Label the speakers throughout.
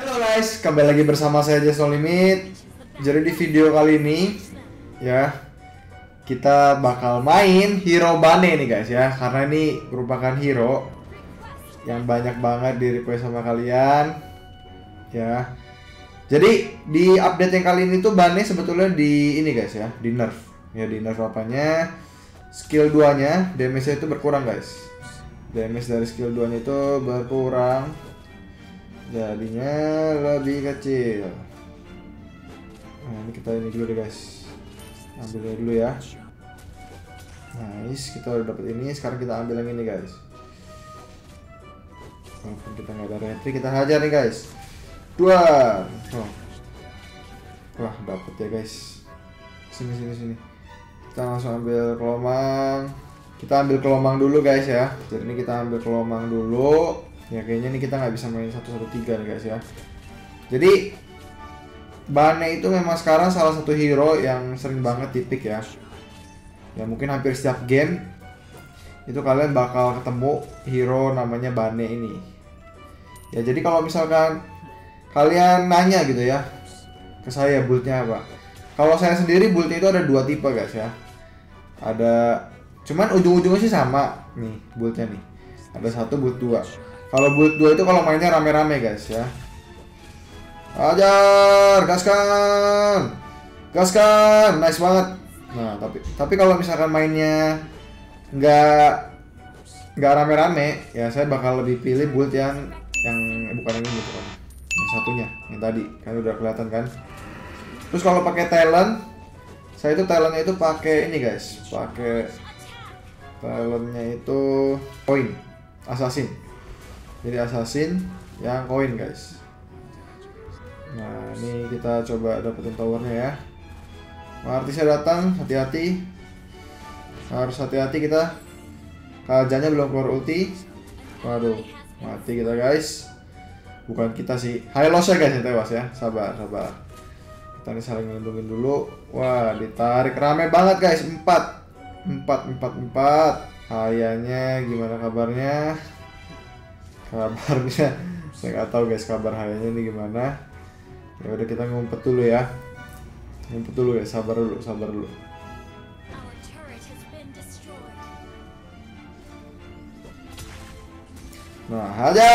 Speaker 1: Halo guys, kembali lagi bersama saya Just No Limit. Jadi di video kali ini ya kita bakal main Hero Bane nih guys ya, karena ini merupakan hero yang banyak banget di request sama kalian ya. Jadi di update yang kali ini tuh Bane sebetulnya di ini guys ya, di nerf. Ya di nerf apanya? Skill 2-nya damage-nya itu berkurang guys. Damage dari skill 2-nya itu berkurang jadinya lebih kecil. Nah ini kita ini dulu deh guys. Ambil dulu ya. Nice kita udah dapet ini. Sekarang kita ambil yang ini guys. Walaupun kita nggak ada retri kita hajar nih guys. Dua oh. wah dapet ya guys. Sini sini sini. Kita langsung ambil kelomang. Kita ambil kelomang dulu guys ya. Jadi ini kita ambil kelomang dulu ya kayaknya nih kita nggak bisa main satu satu tiga nih guys ya. Jadi Bane itu memang sekarang salah satu hero yang sering banget tipik ya. Ya mungkin hampir setiap game itu kalian bakal ketemu hero namanya Bane ini. Ya jadi kalau misalkan kalian nanya gitu ya ke saya buildnya apa. Kalau saya sendiri buildnya itu ada dua tipe guys ya. Ada cuman ujung-ujungnya sih sama nih buildnya nih. Ada satu build dua kalau build 2 itu kalau mainnya rame-rame guys ya. Ajar, gaskan. Gaskan, nice banget. Nah, tapi tapi kalau misalkan mainnya nggak nggak rame-rame, ya saya bakal lebih pilih build yang yang bukan yang ini gitu kan. Yang satunya, yang tadi. Kan udah kelihatan kan? Terus kalau pakai talent, saya itu talentnya itu pakai ini guys, pakai talentnya itu koin assassin jadi assassin yang koin guys. Nah ini kita coba dapetin towernya ya. Martisnya datang hati-hati. Harus hati-hati kita. Kajanya belum keluar ulti. Waduh mati kita guys. Bukan kita sih. High loss ya guys yang tewas ya. Sabar sabar. Kita ini saling melindungi dulu. Wah ditarik. Rame banget guys. 4 4 4 4 hayanya gimana kabarnya kabarnya. Saya nggak tahu guys kabar hayanya ini gimana. Ya udah kita ngumpet dulu ya. Ngumpet dulu ya sabar dulu sabar dulu. Nah aja!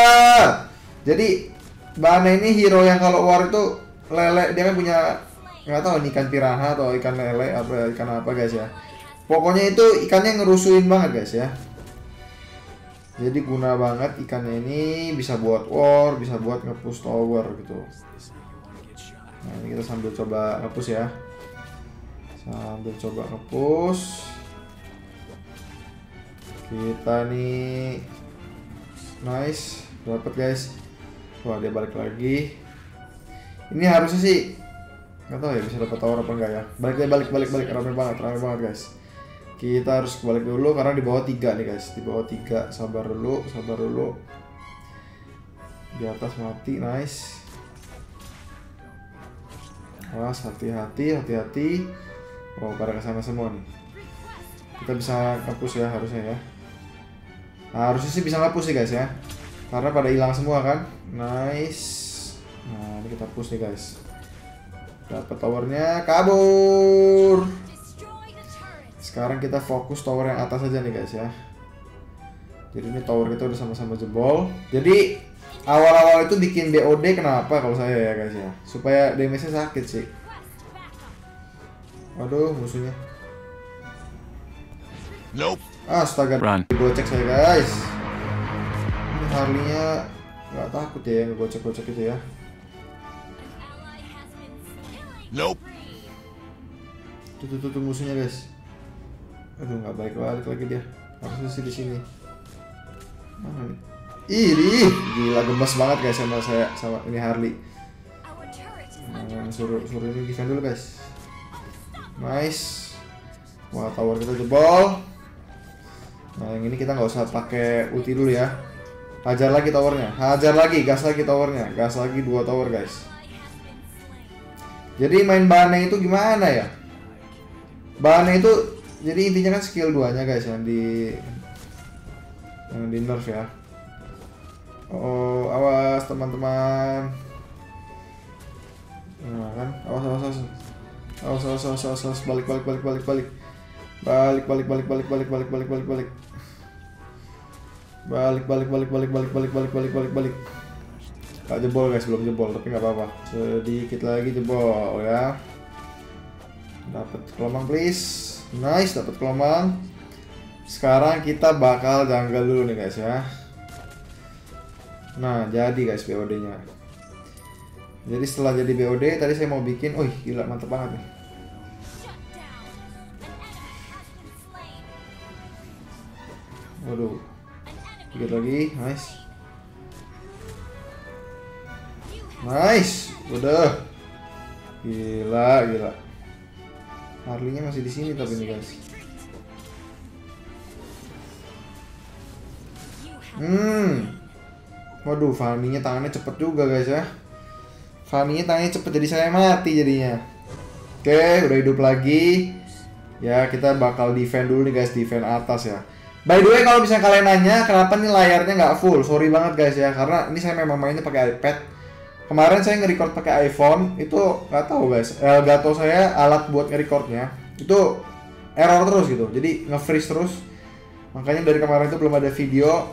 Speaker 1: Jadi Bane ini hero yang kalau war itu lele dia kan punya nggak tahu nih ikan piranha atau ikan lele apa ikan apa guys ya. Pokoknya itu ikannya ngerusuin banget guys ya jadi guna banget ikannya ini bisa buat war bisa buat ngepush tower gitu. Nah ini kita sambil coba ngepush ya. Sambil coba ngepush kita nih nice. Dapat guys. Wah dia balik lagi. Ini harusnya sih nggak tahu ya bisa dapat tower apa enggak ya. Balik balik balik balik. Ramai banget ramai banget guys kita harus balik dulu karena di bawah tiga nih guys. Di bawah tiga. Sabar dulu sabar dulu. Di atas mati nice. Awas hati-hati hati-hati. Oh pada ke sana semua nih. Kita bisa ngapus ya harusnya ya. Nah, harusnya sih bisa ngapus nih guys ya. Karena pada hilang semua kan. Nice. Nah ini kita push nih guys. Dapat towernya kabur sekarang kita fokus tower yang atas aja nih guys ya jadi ini tower kita udah sama-sama jebol jadi awal-awal itu bikin BOD kenapa kalau saya ya guys ya supaya damage-nya sakit sih waduh musuhnya
Speaker 2: Nope.
Speaker 1: Astaga,
Speaker 2: Run.
Speaker 1: gocek saya guys. Ini Harley-nya nggak takut ya ngegocek-gocek itu ya.
Speaker 2: Nope.
Speaker 1: Tuh, tuh, tuh, tuh musuhnya guys. Aduh nggak balik balik lagi dia. Harusnya sih di sini. Mana gila gemes banget guys sama saya sama ini Harley. Suruh suruh ini defend dulu guys. Nice. Wah tower kita jebol. Nah yang ini kita nggak usah pakai ulti dulu ya. Hajar lagi towernya, hajar lagi, gas lagi towernya, gas lagi dua tower guys. Jadi main Bane itu gimana ya? Bane itu jadi intinya kan skill 2 nya guys yang di yang di nerf ya. Oh, awas teman-teman. Nah kan, awas awas awas. Awas awas awas awas, awas. balik balik balik balik balik. Balik balik balik balik balik balik balik balik balik. Balik balik balik balik balik balik balik balik balik balik. Gak jebol guys, belum jebol tapi nggak apa-apa. Sedikit lagi jebol ya. Dapat kelomang please. Nice, dapat kelomang. Sekarang kita bakal janggal dulu nih guys ya. Nah, jadi guys BOD-nya. Jadi setelah jadi BOD tadi saya mau bikin, oh gila mantep banget nih. Waduh. Dikit lagi, nice. Nice, udah. Gila, gila. Harley-nya masih di sini tapi nih guys. Hmm. Waduh, Fanny-nya tangannya cepet juga guys ya. Fanny-nya tangannya cepet jadi saya mati jadinya. Oke, udah hidup lagi. Ya, kita bakal defend dulu nih guys, defend atas ya. By the way, kalau misalnya kalian nanya kenapa nih layarnya nggak full, sorry banget guys ya, karena ini saya memang mainnya pakai iPad. Kemarin saya nge-record pakai iPhone, itu nggak tahu guys, Elgato saya alat buat nge-recordnya itu error terus gitu, jadi nge-freeze terus. Makanya dari kemarin itu belum ada video,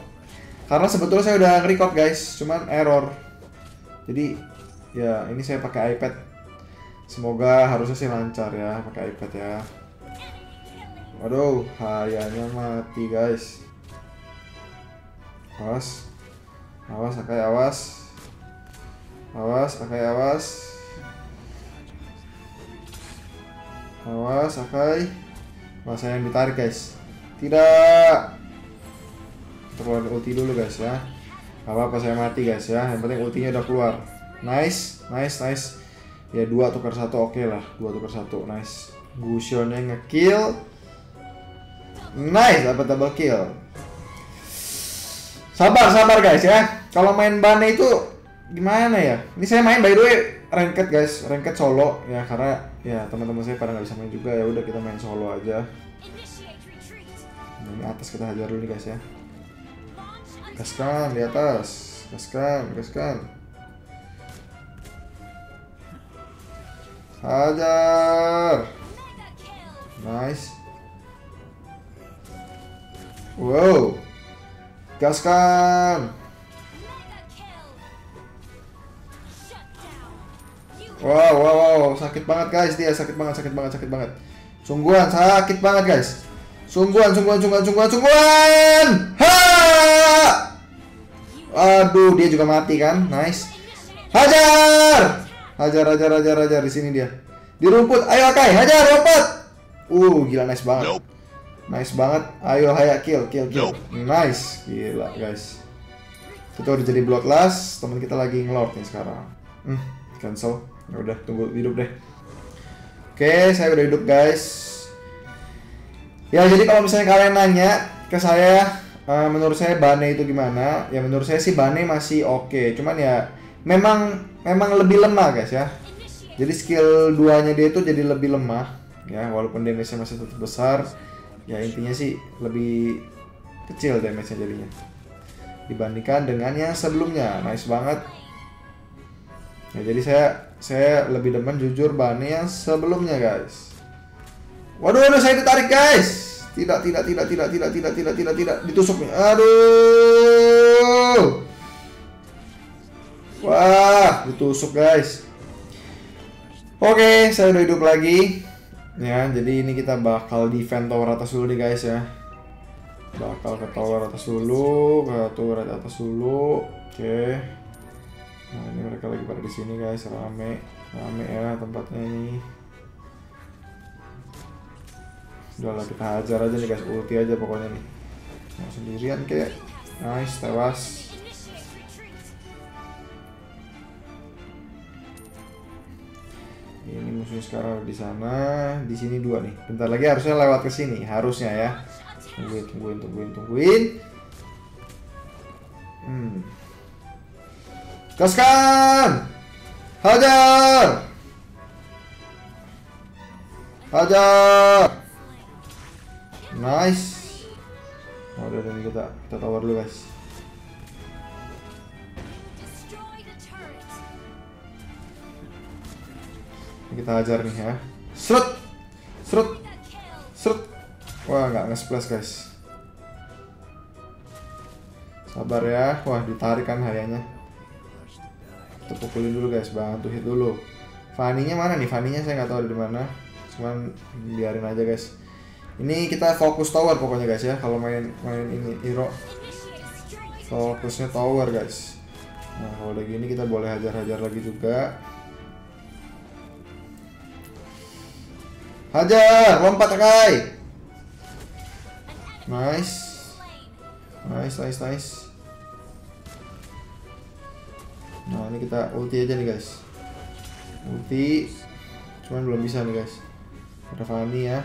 Speaker 1: karena sebetulnya saya udah nge-record guys, cuman error. Jadi ya ini saya pakai iPad. Semoga harusnya sih lancar ya pakai iPad ya. Waduh, hayanya mati guys. Awas. Awas, Akai, awas. Awas, Akai, awas. Awas, Akai. Masa yang ditarik guys. Tidak. Keluar ulti dulu guys ya. Apa-apa saya mati guys ya. Yang penting ultinya udah keluar. Nice, nice, nice. Ya dua tukar satu oke okay lah. Dua tukar satu, nice. Gusionnya ngekill. Nice, dapat double kill. Sabar, sabar guys ya. Kalau main Bane itu gimana ya? Ini saya main by the way ranked guys, ranked solo ya karena ya teman-teman saya pada nggak bisa main juga ya udah kita main solo aja. Nah, ini atas kita hajar dulu nih guys ya. Gaskan di atas, gaskan, gaskan. Hajar. Nice. Wow. Gaskan. Wow, wow, wow, sakit banget guys dia, sakit banget, sakit banget, sakit banget. Sungguhan, sakit banget guys. Sungguhan, sungguhan, sungguhan, sungguhan, sungguhan. Ha! Aduh, dia juga mati kan? Nice. Hajar! Hajar, hajar, hajar, hajar di sini dia. Di rumput. Ayo Kai, hajar rumput. Uh, gila nice banget. Nope. Nice banget. Ayo Haya kill, kill, kill. Nice. Gila, guys. Kita udah jadi bloodlust, teman kita lagi ngelord nih sekarang. Hmm, cancel. Ya udah, tunggu hidup deh. Oke, saya udah hidup, guys. Ya, jadi kalau misalnya kalian nanya ke saya uh, menurut saya Bane itu gimana? Ya menurut saya sih Bane masih oke, okay. cuman ya memang memang lebih lemah, guys ya. Jadi skill duanya dia itu jadi lebih lemah ya, walaupun damage-nya masih tetap besar ya intinya sih lebih kecil damage-nya jadinya dibandingkan dengan yang sebelumnya nice banget ya jadi saya saya lebih demen jujur Bane yang sebelumnya guys. Waduh waduh saya ditarik guys. Tidak tidak tidak tidak tidak tidak tidak tidak tidak. Ditusuk aduh. Wah ditusuk guys. Oke saya udah hidup lagi. Ya jadi ini kita bakal defend tower atas dulu nih guys ya. Bakal ke tower atas dulu ke tower atas dulu. Oke nah ini mereka lagi pada di sini guys. Rame. Rame ya tempatnya ini. Udahlah kita hajar aja nih guys. Ulti aja pokoknya nih. Mau sendirian kayak? Nice tewas. Ini musuhnya sekarang di sana. Di sini dua nih. Bentar lagi harusnya lewat ke sini. Harusnya ya. Tungguin tungguin tungguin tungguin kaskan hajar hajar nice oh, udah udah kita kita tawar dulu guys Kita hajar nih ya. Serut, serut, serut. Wah nggak nge-splash guys. Sabar ya. Wah ditarik kan hayanya. Kita pukulin dulu guys. Bantu hit dulu. Fanny-nya mana nih? Fanny-nya saya nggak tahu di mana. Cuman biarin aja guys. Ini kita fokus tower pokoknya guys ya. Kalau main main ini hero fokusnya tower guys. Nah kalau udah gini kita boleh hajar-hajar lagi juga. Hajar, lompat Kai. Nice. Nice, nice, nice. Nah, ini kita ulti aja nih, guys. Ulti. Cuman belum bisa nih, guys. Ada Fanny ya.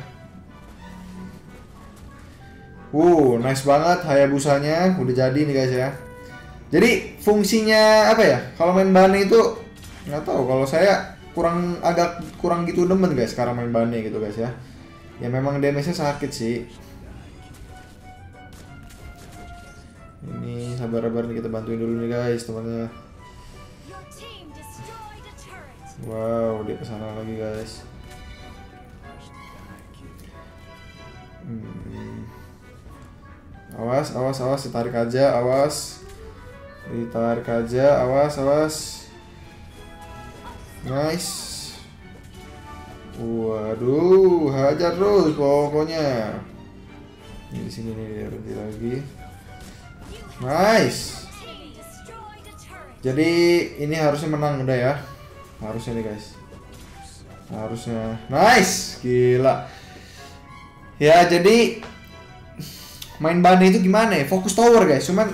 Speaker 1: Wow, nice banget Hayabusanya udah jadi nih guys ya. Jadi fungsinya apa ya? Kalau main Bane itu nggak tahu. Kalau saya kurang agak kurang gitu demen guys sekarang main Bane gitu guys ya. Ya memang damage-nya sakit sih. Ini sabar-sabar nih kita bantuin dulu nih guys temannya. Wow, dia ke sana lagi guys. Hmm. Awas, awas, awas, ditarik aja, awas. Ditarik aja, awas, awas. Nice. Waduh, hajar terus pokoknya. Ini di sini nih berhenti lagi. Nice. Jadi ini harusnya menang udah ya. Harusnya nih guys. Harusnya. Nice. Gila. Ya, jadi main Bane itu gimana ya? Fokus tower guys. Cuman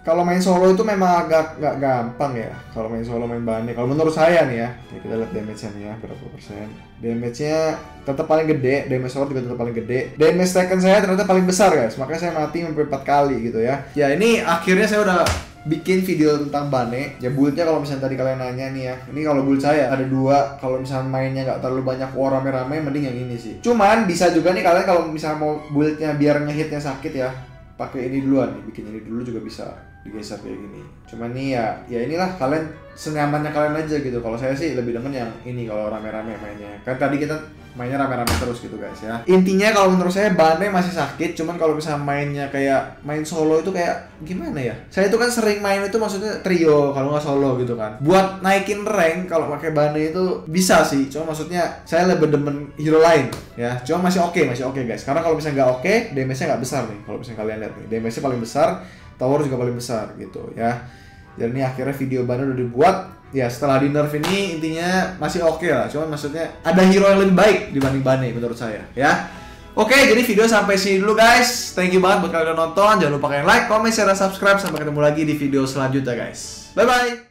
Speaker 1: kalau main solo itu memang agak nggak gampang ya. Kalau main solo main Bane. Kalau menurut saya nih ya, ya kita lihat damage-nya nih ya berapa persen. Damage-nya tetap paling gede, damage sword juga tetap paling gede. Damage second saya ternyata paling besar guys. Makanya saya mati sampai 4 kali gitu ya. Ya ini akhirnya saya udah bikin video tentang Bane. Ya buildnya kalau misalnya tadi kalian nanya nih ya. Ini kalau build saya ada dua. Kalau misalnya mainnya nggak terlalu banyak war rame-rame mending yang ini sih. Cuman bisa juga nih kalian kalau misalnya mau buildnya biar ngehitnya sakit ya pakai ini duluan nih bikin ini dulu juga bisa digeser kayak gini. Cuman nih ya ya inilah kalian senyamannya kalian aja gitu. Kalau saya sih lebih demen yang ini kalau rame-rame mainnya. Kan tadi kita mainnya rame-rame terus gitu guys ya. Intinya kalau menurut saya Bane masih sakit cuman kalau misalnya mainnya kayak main solo itu kayak gimana ya? Saya itu kan sering main itu maksudnya trio kalau nggak solo gitu kan. Buat naikin rank kalau pakai Bane itu bisa sih. Cuma maksudnya saya lebih demen hero lain ya. Cuma masih oke okay, masih oke okay, guys. Karena kalau misalnya nggak oke okay, damage-nya nggak besar nih kalau misalnya kalian lihat nih. Damage-nya paling besar tower juga paling besar gitu ya dan ini akhirnya video Bane udah dibuat ya setelah di nerf ini intinya masih oke okay lah cuman maksudnya ada hero yang lebih baik dibanding Bane menurut saya ya Oke, jadi video sampai sini dulu guys. Thank you banget buat kalian udah nonton. Jangan lupa kalian like, comment, share, dan subscribe. Sampai ketemu lagi di video selanjutnya guys. Bye-bye.